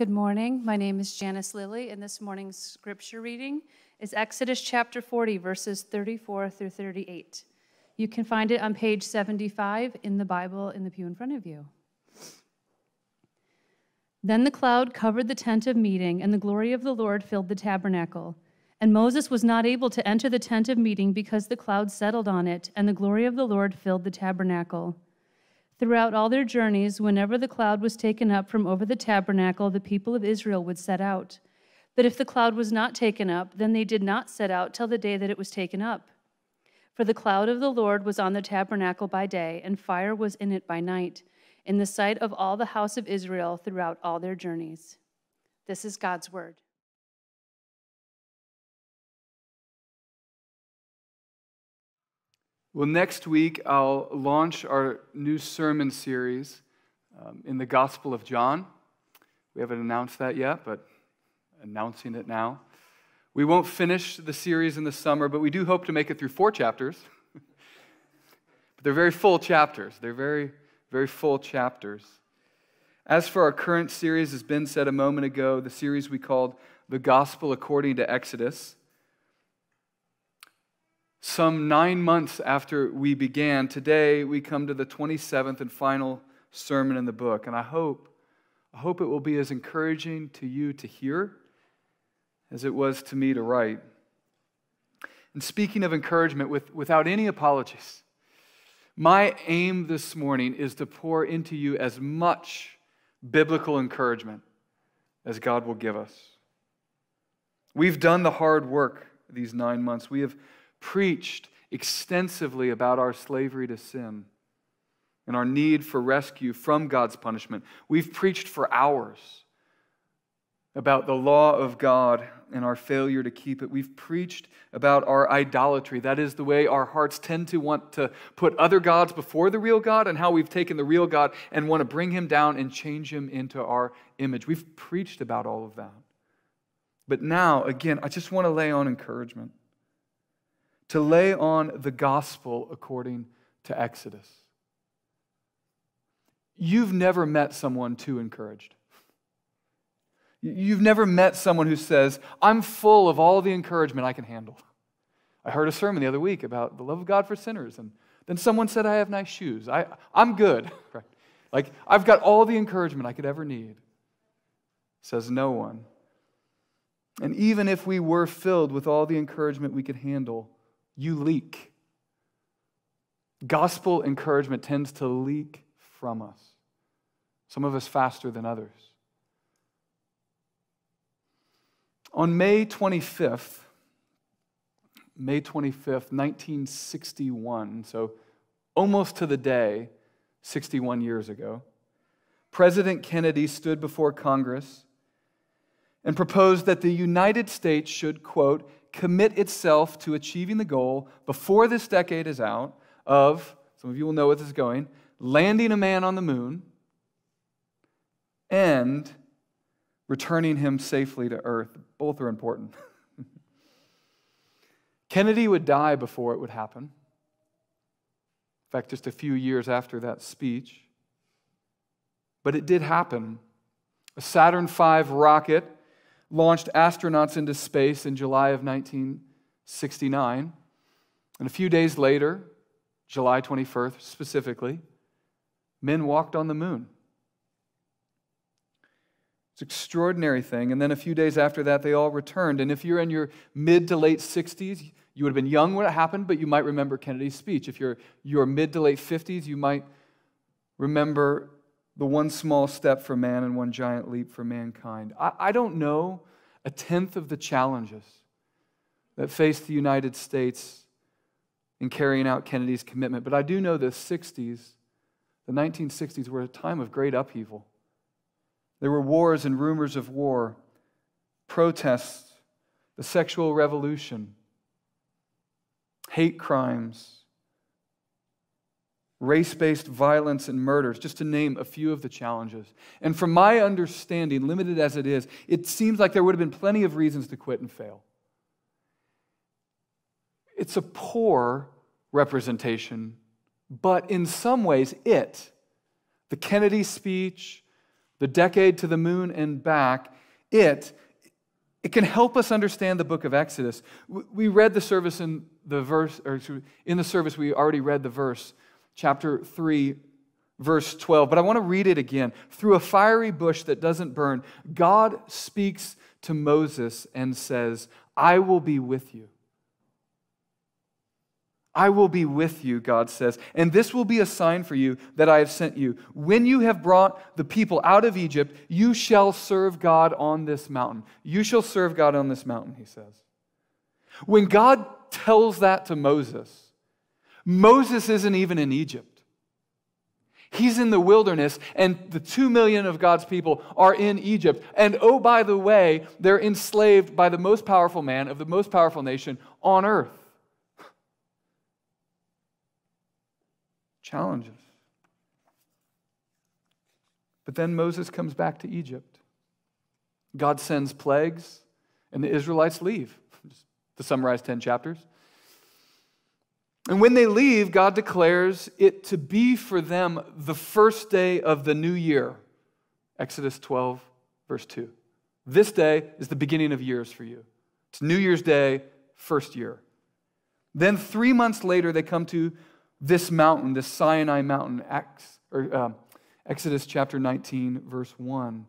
Good morning. My name is Janice Lilly, and this morning's scripture reading is Exodus chapter 40, verses 34 through 38. You can find it on page 75 in the Bible in the pew in front of you. Then the cloud covered the tent of meeting, and the glory of the Lord filled the tabernacle. And Moses was not able to enter the tent of meeting because the cloud settled on it, and the glory of the Lord filled the tabernacle. Throughout all their journeys, whenever the cloud was taken up from over the tabernacle, the people of Israel would set out. But if the cloud was not taken up, then they did not set out till the day that it was taken up. For the cloud of the Lord was on the tabernacle by day, and fire was in it by night, in the sight of all the house of Israel throughout all their journeys. This is God's word. Well, next week I'll launch our new sermon series um, in the Gospel of John. We haven't announced that yet, but announcing it now. We won't finish the series in the summer, but we do hope to make it through four chapters. but they're very full chapters. They're very, very full chapters. As for our current series, as Ben said a moment ago, the series we called The Gospel According to Exodus. Some nine months after we began, today we come to the 27th and final sermon in the book. And I hope, I hope it will be as encouraging to you to hear as it was to me to write. And speaking of encouragement, with, without any apologies, my aim this morning is to pour into you as much biblical encouragement as God will give us. We've done the hard work these nine months. We have preached extensively about our slavery to sin and our need for rescue from God's punishment. We've preached for hours about the law of God and our failure to keep it. We've preached about our idolatry. That is the way our hearts tend to want to put other gods before the real God, and how we've taken the real God and want to bring him down and change him into our image. We've preached about all of that. But now, again, I just want to lay on encouragement to lay on the gospel according to Exodus. You've never met someone too encouraged. You've never met someone who says, I'm full of all the encouragement I can handle. I heard a sermon the other week about the love of God for sinners, and then someone said, I have nice shoes. I, I'm good. Right? Like, I've got all the encouragement I could ever need. Says no one. And even if we were filled with all the encouragement we could handle, you leak. Gospel encouragement tends to leak from us, some of us faster than others. On May 25th, May 25th, 1961, so almost to the day, 61 years ago, President Kennedy stood before Congress and proposed that the United States should, quote, commit itself to achieving the goal before this decade is out of, some of you will know where this is going, landing a man on the moon and returning him safely to Earth. Both are important. Kennedy would die before it would happen. In fact, just a few years after that speech. But it did happen. A Saturn V rocket launched astronauts into space in July of 1969. And a few days later, July 21st specifically, men walked on the moon. It's an extraordinary thing. And then a few days after that, they all returned. And if you're in your mid to late 60s, you would have been young when it happened, but you might remember Kennedy's speech. If you're your mid to late 50s, you might remember the one small step for man and one giant leap for mankind. I, I don't know a tenth of the challenges that faced the United States in carrying out Kennedy's commitment, but I do know the 60s, the 1960s, were a time of great upheaval. There were wars and rumors of war, protests, the sexual revolution, hate crimes race based violence and murders, just to name a few of the challenges. And from my understanding, limited as it is, it seems like there would have been plenty of reasons to quit and fail. It's a poor representation, but in some ways, it, the Kennedy speech, the decade to the moon and back, it, it can help us understand the book of Exodus. We read the service in the verse, or in the service, we already read the verse, chapter 3, verse 12. But I want to read it again. Through a fiery bush that doesn't burn, God speaks to Moses and says, I will be with you. I will be with you, God says, and this will be a sign for you that I have sent you. When you have brought the people out of Egypt, you shall serve God on this mountain. You shall serve God on this mountain, he says. When God tells that to Moses, Moses isn't even in Egypt. He's in the wilderness, and the two million of God's people are in Egypt. And oh, by the way, they're enslaved by the most powerful man of the most powerful nation on earth. Challenges. But then Moses comes back to Egypt. God sends plagues, and the Israelites leave. Just to summarize 10 chapters. And when they leave, God declares it to be for them the first day of the new year. Exodus 12, verse 2. This day is the beginning of years for you. It's New Year's Day, first year. Then three months later, they come to this mountain, this Sinai mountain, uh, Exodus chapter 19, verse 1.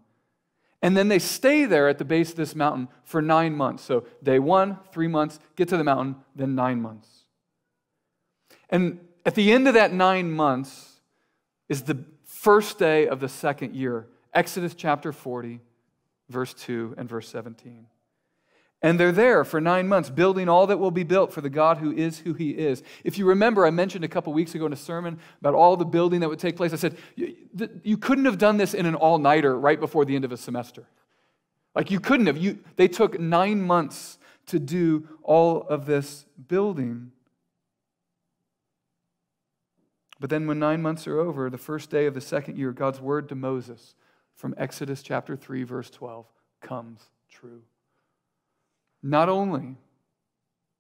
And then they stay there at the base of this mountain for nine months. So, day one, three months, get to the mountain, then nine months. And at the end of that nine months is the first day of the second year. Exodus chapter 40, verse 2 and verse 17. And they're there for nine months, building all that will be built for the God who is who He is. If you remember, I mentioned a couple weeks ago in a sermon about all the building that would take place. I said, you couldn't have done this in an all nighter right before the end of a semester. Like, you couldn't have. You, they took nine months to do all of this building. But then, when nine months are over, the first day of the second year, God's word to Moses from Exodus chapter 3, verse 12, comes true. Not only,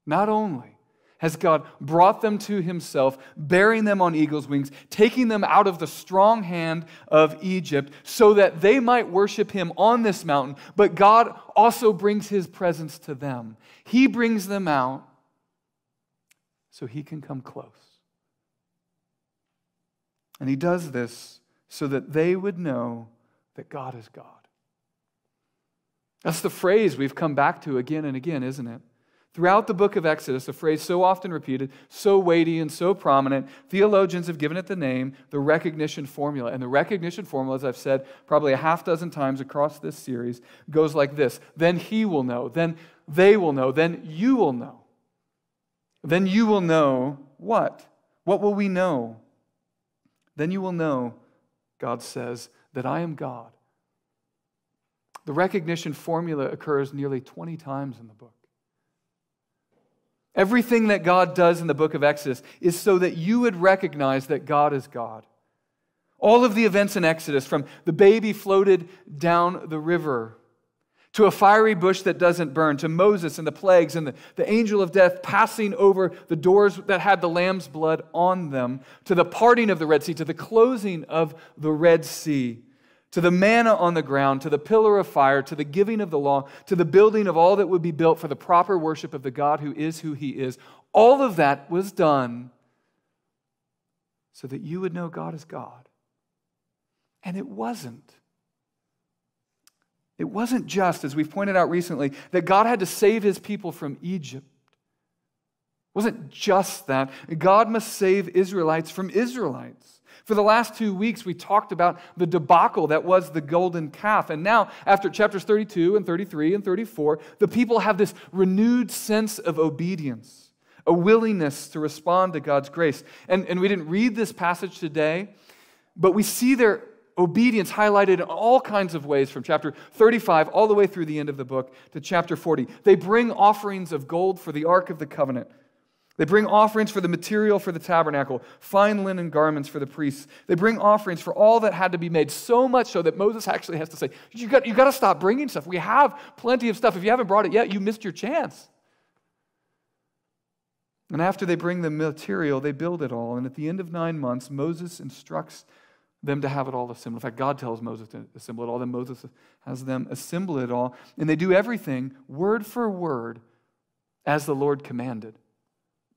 not only has God brought them to himself, bearing them on eagle's wings, taking them out of the strong hand of Egypt so that they might worship him on this mountain, but God also brings his presence to them. He brings them out so he can come close. And he does this so that they would know that God is God. That's the phrase we've come back to again and again, isn't it? Throughout the book of Exodus, a phrase so often repeated, so weighty and so prominent, theologians have given it the name the recognition formula. And the recognition formula, as I've said probably a half dozen times across this series, goes like this Then he will know, then they will know, then you will know. Then you will know what? What will we know? Then you will know, God says, that I am God the recognition formula occurs nearly 20 times in the book. Everything that God does in the book of Exodus is so that you would recognize that God is God. All of the events in Exodus, from the baby floated down the river to a fiery bush that doesn't burn, to Moses and the plagues and the, the angel of death passing over the doors that had the lamb's blood on them, to the parting of the Red Sea, to the closing of the Red Sea to the manna on the ground, to the pillar of fire, to the giving of the law, to the building of all that would be built for the proper worship of the God who is who he is. All of that was done so that you would know God is God. And it wasn't. It wasn't just, as we've pointed out recently, that God had to save his people from Egypt. It wasn't just that. God must save Israelites from Israelites. For the last two weeks, we talked about the debacle that was the golden calf. And now, after chapters 32 and 33 and 34, the people have this renewed sense of obedience, a willingness to respond to God's grace. And, and we didn't read this passage today, but we see their obedience highlighted in all kinds of ways from chapter 35 all the way through the end of the book to chapter 40. They bring offerings of gold for the Ark of the Covenant. They bring offerings for the material for the tabernacle, fine linen garments for the priests. They bring offerings for all that had to be made, so much so that Moses actually has to say, You got, you got to stop bringing stuff. We have plenty of stuff. If you haven't brought it yet, you missed your chance. And after they bring the material, they build it all. And at the end of nine months, Moses instructs them to have it all assembled. In fact, God tells Moses to assemble it all. Then Moses has them assemble it all. And they do everything word for word as the Lord commanded.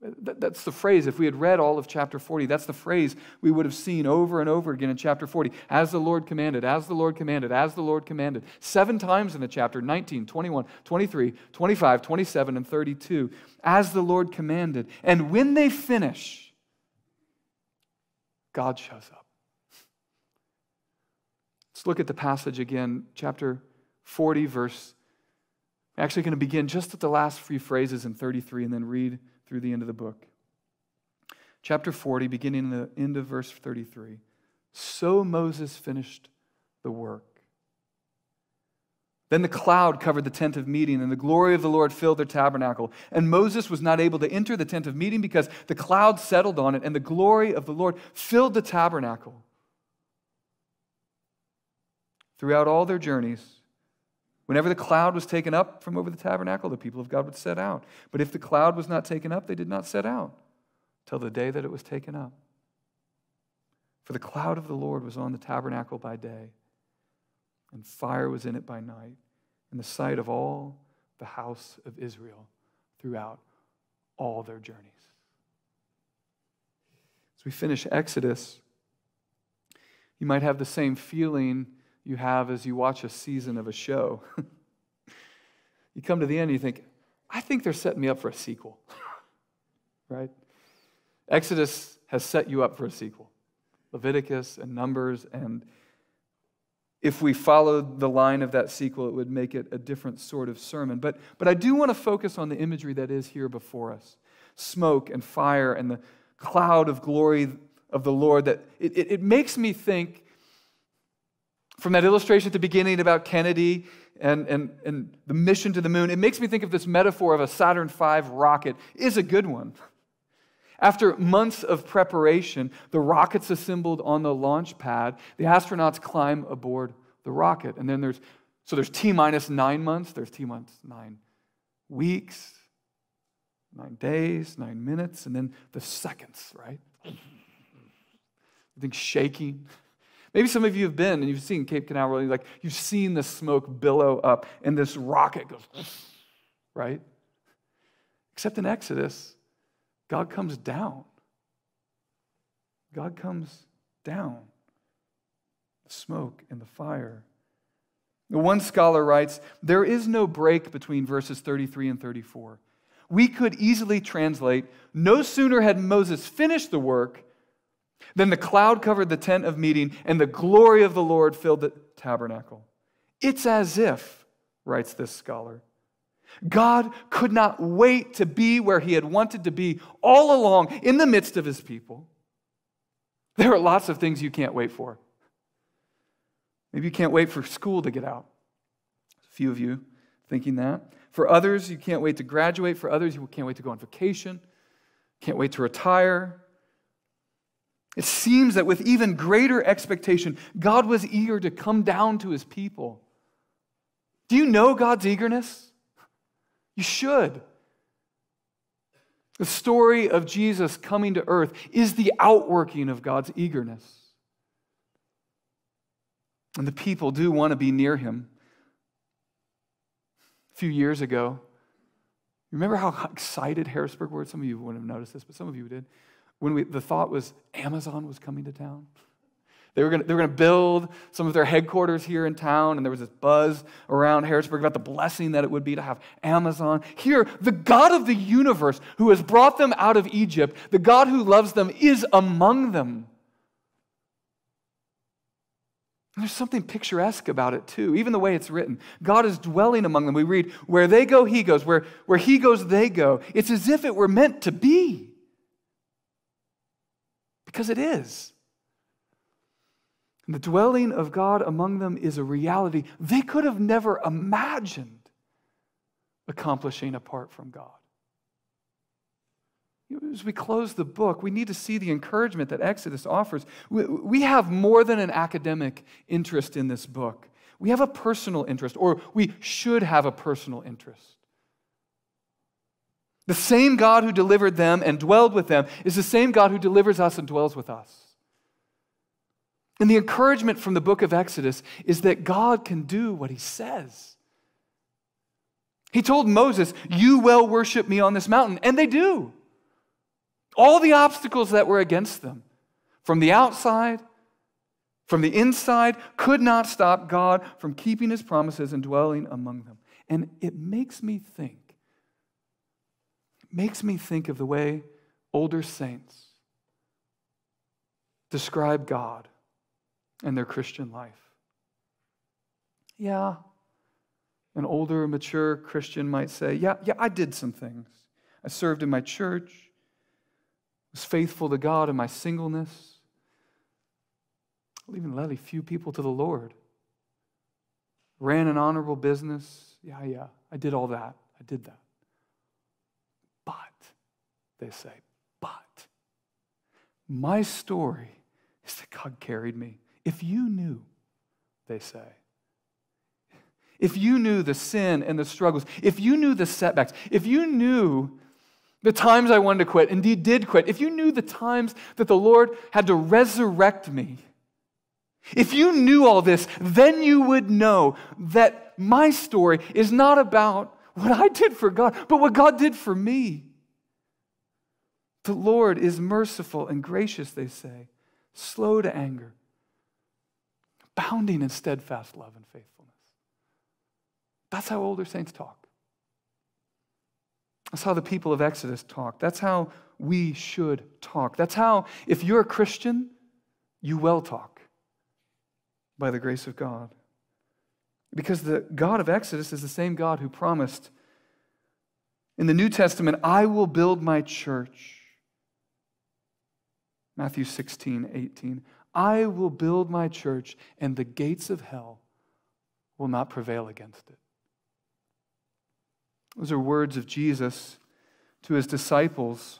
That's the phrase. If we had read all of chapter 40, that's the phrase we would have seen over and over again in chapter 40. As the Lord commanded, as the Lord commanded, as the Lord commanded. Seven times in the chapter 19, 21, 23, 25, 27, and 32. As the Lord commanded. And when they finish, God shows up. Let's look at the passage again, chapter 40, verse. I'm actually going to begin just at the last few phrases in 33 and then read through the end of the book. Chapter 40, beginning in the end of verse 33. So Moses finished the work. Then the cloud covered the tent of meeting, and the glory of the Lord filled their tabernacle. And Moses was not able to enter the tent of meeting because the cloud settled on it, and the glory of the Lord filled the tabernacle. Throughout all their journeys, Whenever the cloud was taken up from over the tabernacle, the people of God would set out. But if the cloud was not taken up, they did not set out till the day that it was taken up. For the cloud of the Lord was on the tabernacle by day, and fire was in it by night, in the sight of all the house of Israel throughout all their journeys. As we finish Exodus, you might have the same feeling you have as you watch a season of a show. you come to the end and you think, I think they're setting me up for a sequel. right? Exodus has set you up for a sequel. Leviticus and Numbers, and if we followed the line of that sequel, it would make it a different sort of sermon. But, but I do want to focus on the imagery that is here before us smoke and fire and the cloud of glory of the Lord. That it, it, it makes me think from that illustration at the beginning about Kennedy and, and, and the mission to the moon, it makes me think of this metaphor of a Saturn V rocket is a good one. After months of preparation, the rocket's assembled on the launch pad. The astronauts climb aboard the rocket. And then there's, so there's T minus nine months, there's T minus nine weeks, nine days, nine minutes, and then the seconds, right? Everything's shaking. Maybe some of you have been and you've seen Cape Canaveral, like you've seen the smoke billow up and this rocket goes, right? Except in Exodus, God comes down. God comes down. The smoke and the fire. One scholar writes there is no break between verses 33 and 34. We could easily translate no sooner had Moses finished the work then the cloud covered the tent of meeting, and the glory of the Lord filled the tabernacle. It's as if, writes this scholar, God could not wait to be where he had wanted to be all along in the midst of his people. There are lots of things you can't wait for. Maybe you can't wait for school to get out. A few of you thinking that. For others, you can't wait to graduate. For others, you can't wait to go on vacation. Can't wait to retire. It seems that with even greater expectation, God was eager to come down to his people. Do you know God's eagerness? You should. The story of Jesus coming to earth is the outworking of God's eagerness. And the people do want to be near him. A few years ago, remember how excited Harrisburg were? Some of you wouldn't have noticed this, but some of you did when we, the thought was Amazon was coming to town. They were, gonna, they were gonna build some of their headquarters here in town, and there was this buzz around Harrisburg about the blessing that it would be to have Amazon. Here, the God of the universe who has brought them out of Egypt, the God who loves them, is among them. And there's something picturesque about it, too, even the way it's written. God is dwelling among them. We read, where they go, he goes. Where, where he goes, they go. It's as if it were meant to be. Because it is. And the dwelling of God among them is a reality they could have never imagined accomplishing apart from God. As we close the book, we need to see the encouragement that Exodus offers. We have more than an academic interest in this book. We have a personal interest, or we should have a personal interest. The same God who delivered them and dwelled with them is the same God who delivers us and dwells with us. And the encouragement from the book of Exodus is that God can do what he says. He told Moses, You will worship me on this mountain. And they do. All the obstacles that were against them, from the outside, from the inside, could not stop God from keeping his promises and dwelling among them. And it makes me think, makes me think of the way older saints describe God and their Christian life. Yeah, an older, mature Christian might say, Yeah, yeah, I did some things. I served in my church, was faithful to God in my singleness, I even led a few people to the Lord, ran an honorable business. Yeah, yeah, I did all that. I did that. They say, but my story is that God carried me. If you knew, they say, if you knew the sin and the struggles, if you knew the setbacks, if you knew the times I wanted to quit, indeed did quit, if you knew the times that the Lord had to resurrect me, if you knew all this, then you would know that my story is not about what I did for God, but what God did for me. The Lord is merciful and gracious, they say, slow to anger, abounding in steadfast love and faithfulness. That's how older saints talk. That's how the people of Exodus talk. That's how we should talk. That's how, if you're a Christian, you will talk by the grace of God. Because the God of Exodus is the same God who promised in the New Testament, I will build my church. Matthew 16, 18. I will build my church, and the gates of hell will not prevail against it. Those are words of Jesus to his disciples.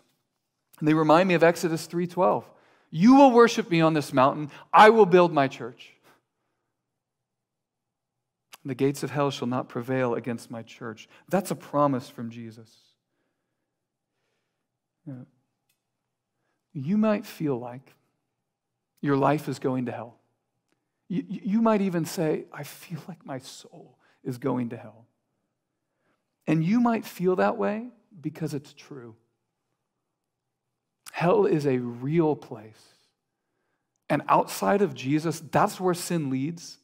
And they remind me of Exodus 3:12. You will worship me on this mountain, I will build my church. The gates of hell shall not prevail against my church. That's a promise from Jesus. You might feel like your life is going to hell. You, you might even say, I feel like my soul is going to hell. And you might feel that way because it's true. Hell is a real place. And outside of Jesus, that's where sin leads.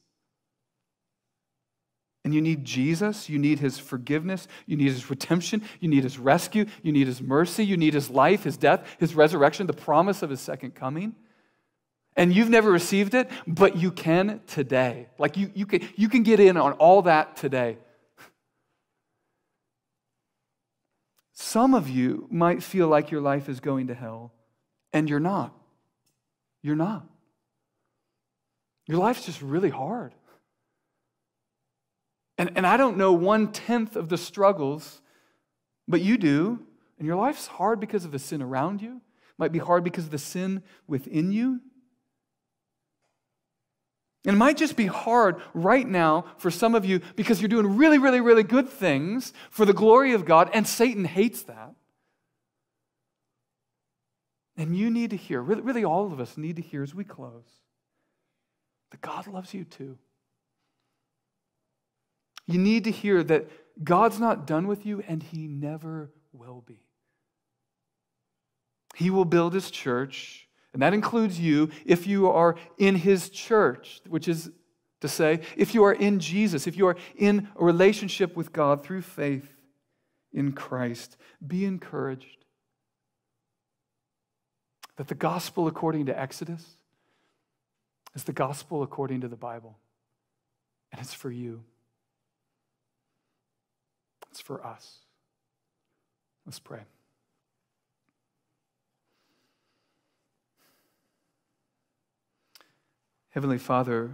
And you need Jesus, you need his forgiveness, you need his redemption, you need his rescue, you need his mercy, you need his life, his death, his resurrection, the promise of his second coming. And you've never received it, but you can today. Like you, you, can, you can get in on all that today. Some of you might feel like your life is going to hell, and you're not. You're not. Your life's just really hard. And, and I don't know one tenth of the struggles, but you do. And your life's hard because of the sin around you, it might be hard because of the sin within you. And it might just be hard right now for some of you because you're doing really, really, really good things for the glory of God, and Satan hates that. And you need to hear, really, really all of us need to hear as we close, that God loves you too. You need to hear that God's not done with you and He never will be. He will build His church, and that includes you if you are in His church, which is to say, if you are in Jesus, if you are in a relationship with God through faith in Christ, be encouraged that the gospel according to Exodus is the gospel according to the Bible, and it's for you. It's for us. Let's pray. Heavenly Father,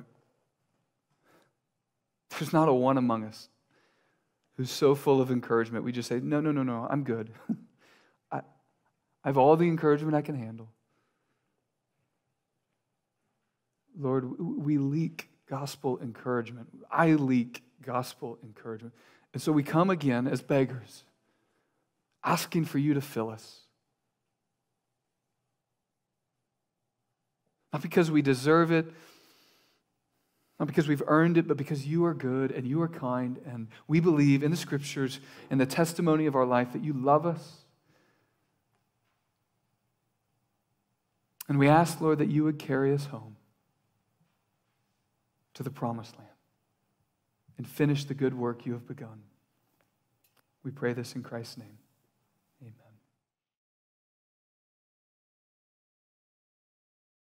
there's not a one among us who's so full of encouragement. We just say, No, no, no, no, I'm good. I, I have all the encouragement I can handle. Lord, we leak gospel encouragement. I leak gospel encouragement. And so we come again as beggars, asking for you to fill us. Not because we deserve it, Not because we've earned it, but because you are good and you are kind. And we believe in the scriptures and the testimony of our life that you love us. And we ask, Lord, that you would carry us home to the promised land and finish the good work you have begun. We pray this in Christ's name.